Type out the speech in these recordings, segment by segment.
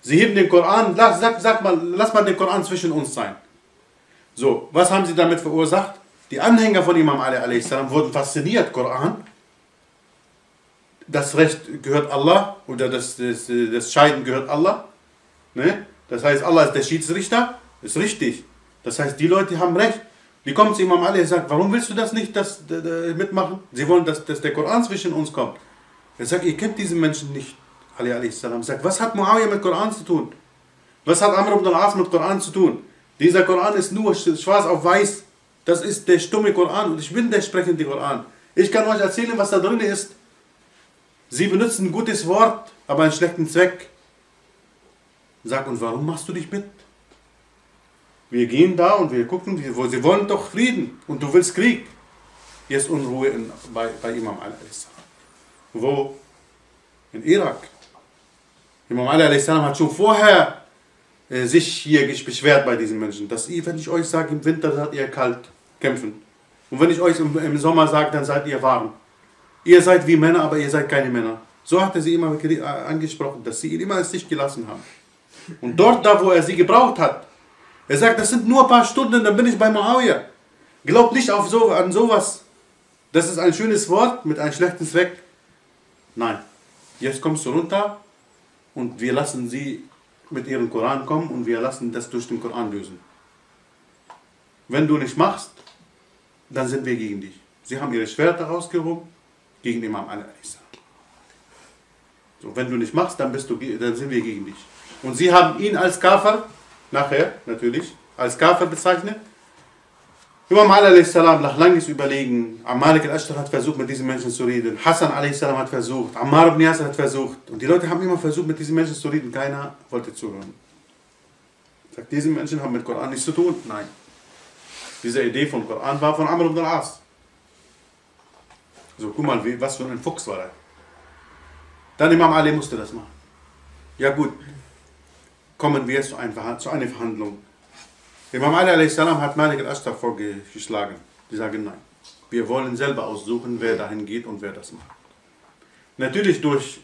Sie heben den Koran, lass, sag, sag mal, lass mal den Koran zwischen uns sein. So, was haben sie damit verursacht? Die Anhänger von Imam Ali a.s. wurden fasziniert, Koran. Das Recht gehört Allah oder das, das, das Scheiden gehört Allah. Ne? Das heißt, Allah ist der Schiedsrichter. Ist richtig. Das heißt, die Leute haben Recht. Die kommen zu Imam Ali und sagen, warum willst du das nicht das, mitmachen? Sie wollen, dass, dass der Koran zwischen uns kommt. Er sagt, ihr kennt diesen Menschen nicht. Ali a.s. sagt, was hat Muawiyah mit Koran zu tun? Was hat Amr ibn al-As mit Koran zu tun? Dieser Koran ist nur schwarz auf weiß. Das ist der stumme Koran und ich bin der sprechende Koran. Ich kann euch erzählen, was da drin ist. Sie benutzen ein gutes Wort, aber einen schlechten Zweck. Sag, und warum machst du dich mit? Wir gehen da und wir gucken, sie wollen doch Frieden und du willst Krieg. Jetzt Unruhe in, bei, bei Imam al-Islam. Wo? In Irak. Imam Ali hat schon vorher äh, sich hier beschwert bei diesen Menschen, dass ihr, wenn ich euch sage, im Winter seid ihr kalt, kämpfen. Und wenn ich euch im, im Sommer sage, dann seid ihr warm. Ihr seid wie Männer, aber ihr seid keine Männer. So hat er sie immer äh, angesprochen, dass sie ihn immer als sich gelassen haben. Und dort, da wo er sie gebraucht hat, er sagt, das sind nur ein paar Stunden, dann bin ich bei Muawiyah. Glaubt nicht auf so, an sowas. Das ist ein schönes Wort mit einem schlechten Zweck. Nein. Jetzt kommst du runter und wir lassen sie mit ihrem Koran kommen und wir lassen das durch den Koran lösen. Wenn du nicht machst, dann sind wir gegen dich. Sie haben ihre Schwerter rausgehoben gegen Imam Ali. So, wenn du nicht machst, dann, bist du, dann sind wir gegen dich. Und sie haben ihn als Kafir, nachher natürlich, als Kafir bezeichnet Imam Ali nach langes Überlegen, Malik al-Ashtar hat versucht, mit diesen Menschen zu reden. Hassan a.s. hat versucht, Ammar ibn Yasser hat versucht. Und die Leute haben immer versucht, mit diesen Menschen zu reden. Keiner wollte zuhören. Sagt, diese Menschen haben mit Koran nichts zu tun. Nein. Diese Idee von Koran war von Amr ibn al-As. So, guck mal, was für ein Fuchs war er. Dann Imam Ali musste das machen. Ja gut, kommen wir zu einer Verhandlung. Imam Ali a.s. hat Malik al-Ashtar vorgeschlagen. Die sagen nein. Wir wollen selber aussuchen, wer dahin geht und wer das macht. Natürlich durch,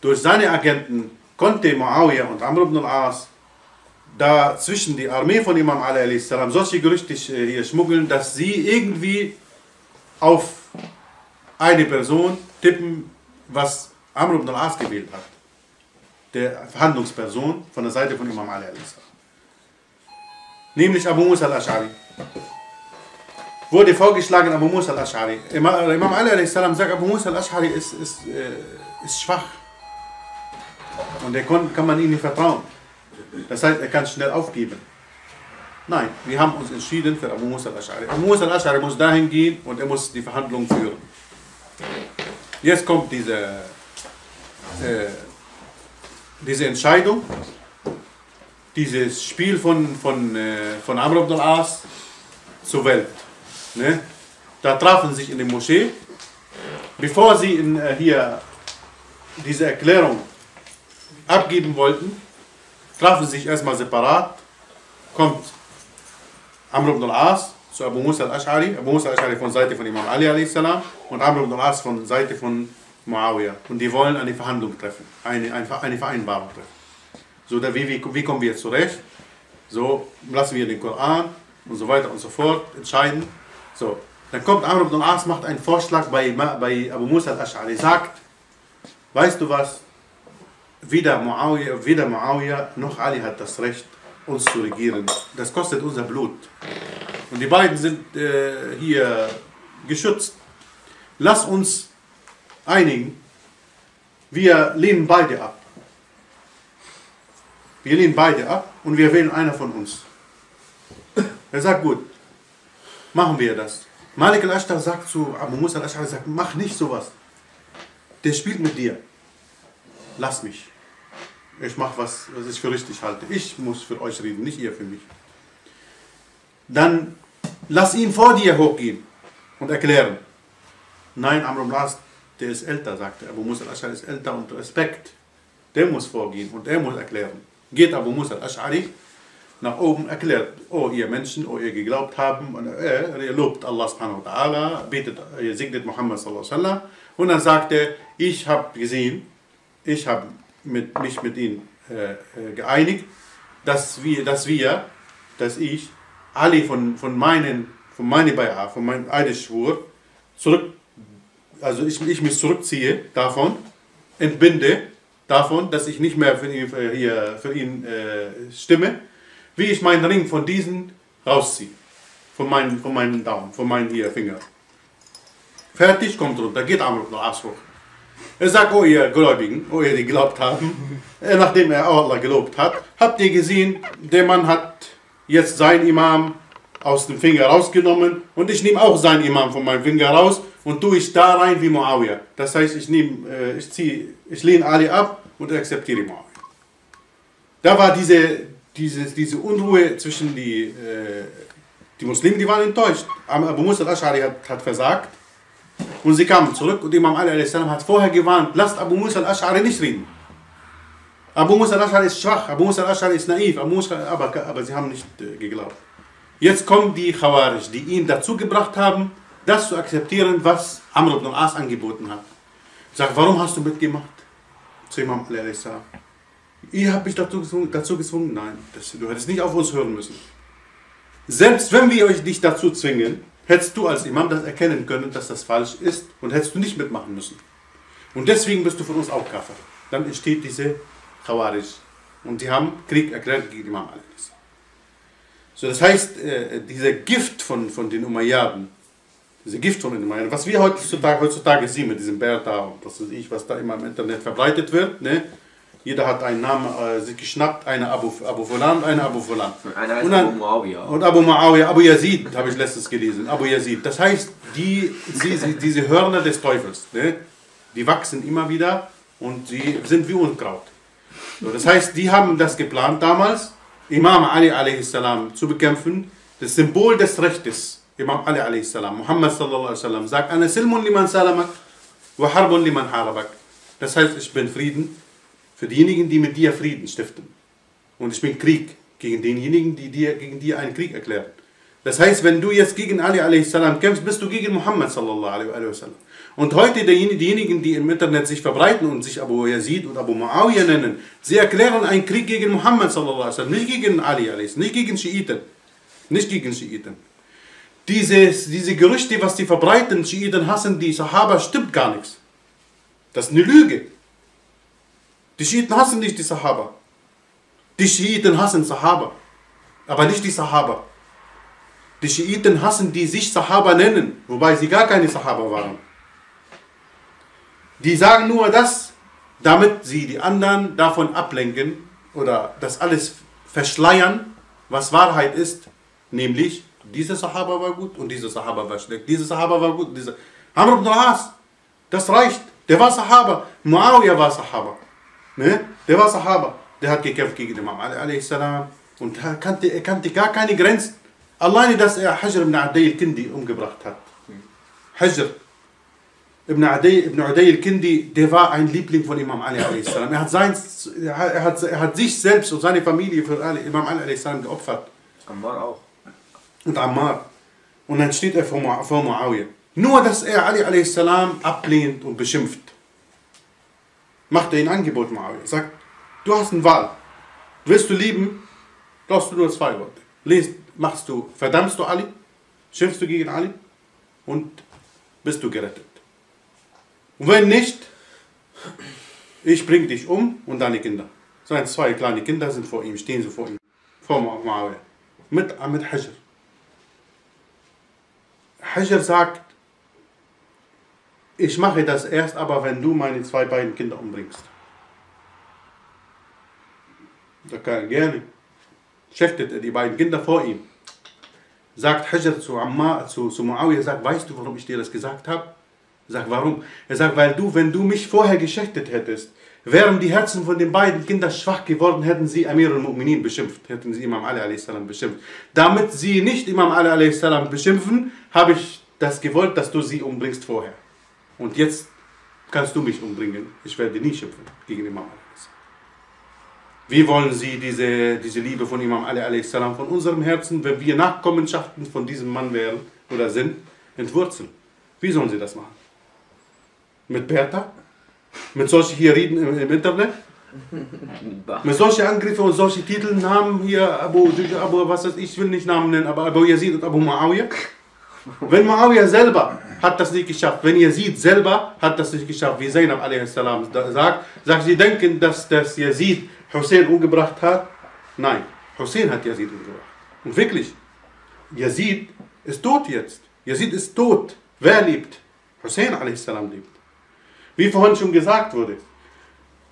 durch seine Agenten konnte Muawiyah und Amr ibn al-As da zwischen die Armee von Imam Ali a.s. solche Gerüchte äh, hier schmuggeln, dass sie irgendwie auf eine Person tippen, was Amr ibn al-As gewählt hat. Der Verhandlungsperson von der Seite von Imam Ali a.s nämlich Abu Musa al-Ash'ari. Wurde vorgeschlagen Abu Musa al-Ash'ari. Imam Ali sagt, Abu Musa al-Ash'ari ist, ist, äh, ist schwach. Und der kann, kann man ihm nicht vertrauen. Das heißt, er kann schnell aufgeben. Nein, wir haben uns entschieden für Abu Musa al-Ash'ari. Abu Musa al-Ash'ari muss dahin gehen und er muss die Verhandlungen führen. Jetzt kommt diese, äh, diese Entscheidung dieses Spiel von, von, äh, von Amr ibn al-As zur Welt. Ne? Da trafen sich in der Moschee, bevor sie in, äh, hier diese Erklärung abgeben wollten, trafen sich erstmal separat, kommt Amr ibn al-As zu Abu Musa al-Ash'ari, Abu Musa al-Ash'ari von Seite von Imam Ali a.s. und Amr ibn al-As von Seite von Muawiyah. Und die wollen eine Verhandlung treffen, eine, eine Vereinbarung treffen. So, da, wie, wie, wie kommen wir zurecht? So, lassen wir den Koran und so weiter und so fort entscheiden. So, dann kommt Amr ibn As, macht einen Vorschlag bei, bei Abu Musa al-Ash'ari, sagt, weißt du was, weder Muawiyah, weder Muawiyah noch Ali hat das Recht, uns zu regieren. Das kostet unser Blut. Und die beiden sind äh, hier geschützt. Lass uns einigen, wir lehnen beide ab. Wir lehnen beide ab und wir wählen einer von uns. Er sagt, gut, machen wir das. Malik al-Ashtar sagt zu Abu Musa al-Ashtar, mach nicht sowas. Der spielt mit dir. Lass mich. Ich mache was, was ich für richtig halte. Ich muss für euch reden, nicht ihr für mich. Dann lass ihn vor dir hochgehen und erklären. Nein, Amr ibn der ist älter, sagte Abu Musa al-Ashtar ist älter und Respekt. Der muss vorgehen und er muss erklären geht Abu Musa al-Ash'ari nach oben, erklärt, oh ihr Menschen, oh ihr geglaubt haben, und er, er lobt Allah subhanahu wa ta'ala, betet, er segnet Muhammad sallallahu alaihi wasallam, und dann sagt er, ich habe gesehen, ich habe mit, mich mit ihnen äh, äh, geeinigt, dass wir, dass wir, dass ich Ali von, von meinen, von meinen Bay'a, von meinem Eidesschwur zurück, also ich, ich mich zurückziehe davon, entbinde davon, dass ich nicht mehr für ihn, äh, hier, für ihn äh, stimme, wie ich meinen Ring von diesen rausziehe. Von meinen, von meinen Daumen, von meinen hier Finger. Fertig, kommt runter, geht Amr ibn As hoch. Er sagt, oh ihr Gläubigen, oh ihr, die geglaubt haben, äh, nachdem er Allah gelobt hat, habt ihr gesehen, der Mann hat jetzt sein Imam aus dem Finger rausgenommen und ich nehme auch sein Imam von meinem Finger raus und tue ich da rein wie Muawiyah. Das heißt, ich, nehme, äh, ich, ziehe, ich lehne Ali ab und akzeptiere Muawiyah. Da war diese, diese, diese Unruhe zwischen die, äh, die Muslimen, die waren enttäuscht. Abu Musa al-Ash'ari hat, hat versagt und sie kamen zurück und Imam Ali hat vorher gewarnt, lasst Abu Musa al-Ash'ari nicht reden. Abu Musa al-Ash'ari ist schwach, Abu Musa al-Ash'ari ist naiv, Abu Musa, aber, aber sie haben nicht äh, geglaubt. Jetzt kommen die Khawarij, die ihn dazu gebracht haben, das zu akzeptieren, was Amr ibn al-As angeboten hat. Sagt, warum hast du mitgemacht? Zu Imam Ali Ihr habt mich dazu gezwungen, dazu gezwungen. nein, das, du hättest nicht auf uns hören müssen. Selbst wenn wir euch nicht dazu zwingen, hättest du als Imam das erkennen können, dass das falsch ist und hättest du nicht mitmachen müssen. Und deswegen bist du von uns auch Kafir. Dann entsteht diese Khawarij. Und die haben Krieg erklärt gegen Imam Ali. So, das heißt, äh, dieser Gift von, von den Umayyaden, diese Gift von den Umayyaden, was wir heutzutage, heutzutage sehen mit diesem Bertha und was weiß ich, was da immer im Internet verbreitet wird, ne? Jeder hat einen Namen äh, sich geschnappt, einer Abu, Abu Fulan, einer Abu Fulan. Einer heißt und dann, Abu Muawiyah. Und Abu Muawiyah, Abu Yazid, habe ich letztens gelesen, Abu Yazid. Das heißt, die, sie, diese Hörner des Teufels, ne? die wachsen immer wieder und sie sind wie Unkraut. So, das heißt, die haben das geplant damals, Imam Ali a.s. zu bekämpfen, das Symbol des Rechtes. Imam Ali a.s. Muhammad sallallahu sagt, Ana silmun liman salamak wa harbun liman harabak. Das heißt, ich bin Frieden für diejenigen, die mit dir Frieden stiften. Und ich bin Krieg gegen denjenigen, die dir, gegen dir einen Krieg erklären. Das heißt, wenn du jetzt gegen Ali a.s. kämpfst, bist du gegen Muhammad sallallahu. Und heute diejenigen, die im Internet sich verbreiten und sich Abu Yazid und Abu Muawiyah nennen, sie erklären einen Krieg gegen Muhammad sallallahu nicht gegen Ali a.s., nicht gegen Schiiten, nicht gegen Schiiten. Dieses, diese Gerüchte, was sie verbreiten, Schiiten hassen die Sahaba, stimmt gar nichts. Das ist eine Lüge. Die Schiiten hassen nicht die Sahaba. Die Schiiten hassen Sahaba, aber nicht die Sahaba. Die Schiiten hassen, die sich Sahaba nennen, wobei sie gar keine Sahaba waren. Die sagen nur das, damit sie die anderen davon ablenken oder das alles verschleiern, was Wahrheit ist, nämlich dieser Sahaba war gut und dieser Sahaba war schlecht, dieser Sahaba war gut, dieser Amr ibn al-As, das reicht, der war Sahaba, Muawiyah war Sahaba, ne? der war Sahaba, der hat gekämpft gegen Imam Ali und er kannte, er kannte gar keine Grenzen. Alleine, dass er Hajr ibn Adayl kindi umgebracht hat. Hajr Ibn Uday, Ibn Uday al-Kindi, der war ein Liebling von Imam Ali a.s. Er hat, er, hat, er hat sich selbst und seine Familie für Imam Ali a.s. geopfert. Ammar auch. Und Ammar. Und dann steht er vor, vor Muawiyah. Nur, dass er Ali a.s. ablehnt und beschimpft, macht er ein Angebot Muawiyah. Sagt, du hast eine Wahl. Willst du lieben, brauchst du nur zwei Worte. Lest, machst du, verdammst du Ali, schimpfst du gegen Ali und bist du gerettet. Und wenn nicht, ich bringe dich um und deine Kinder. Seine zwei kleine Kinder sind vor ihm, stehen sie vor ihm, vor Muawiyah. Mit, mit Hajr. Hajr sagt, ich mache das erst aber, wenn du meine zwei beiden Kinder umbringst. Da kann er gerne. Schäftet er die beiden Kinder vor ihm. Sagt Hajr zu, Amma, zu, zu Muawiyah, sagt, weißt du, warum ich dir das gesagt habe? Sagt, warum? Er sagt, weil du, wenn du mich vorher geschächtet hättest, wären die Herzen von den beiden Kindern schwach geworden, hätten sie Amir al-Mu'minin beschimpft, hätten sie Imam Ali a.s. beschimpft. Damit sie nicht Imam Ali a.s. beschimpfen, habe ich das gewollt, dass du sie umbringst vorher. Und jetzt kannst du mich umbringen. Ich werde nie schimpfen gegen Imam Ali. Wie wollen Sie diese, diese Liebe von Imam Ali a.s. von unserem Herzen, wenn wir Nachkommenschaften von diesem Mann wären oder sind, entwurzeln? Wie sollen Sie das machen? Mit Bertha? Mit solchen hier reden im, im Internet? Mit solchen Angriffen und solchen Titeln, Namen hier, Abu, Abu, was weiß ich, ich will nicht Namen nennen, aber Abu Yazid und Abu Muawiyah. Wenn Muawiyah selber hat das nicht geschafft, wenn Yazid selber hat das nicht geschafft, wie Zainab a.s. sagt, sagt, sie denken, dass das Yazid Hussein umgebracht hat. Nein, Hussein hat Yazid umgebracht. Und wirklich, Yazid ist tot jetzt. Yazid ist tot. Wer lebt? Hussein a.s. lebt. Wie vorhin schon gesagt wurde,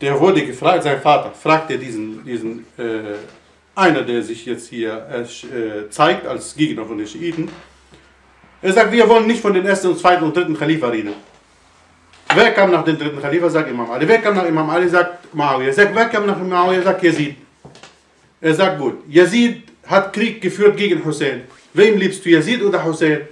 der wurde gefragt, sein Vater fragte diesen, diesen äh, einer, der sich jetzt hier äh, zeigt als Gegner von den Schiiten. Er sagt, wir wollen nicht von den ersten und zweiten und dritten Khalifa reden. Wer kam nach dem dritten Khalifa, sagt Imam Ali. Wer kam nach Imam Ali, sagt Muawiyah. Sagt, wer kam nach Muawiyah, sagt Yazid. Er sagt, gut, Yazid hat Krieg geführt gegen Hussein. Wem liebst du, Yazid oder Hussein?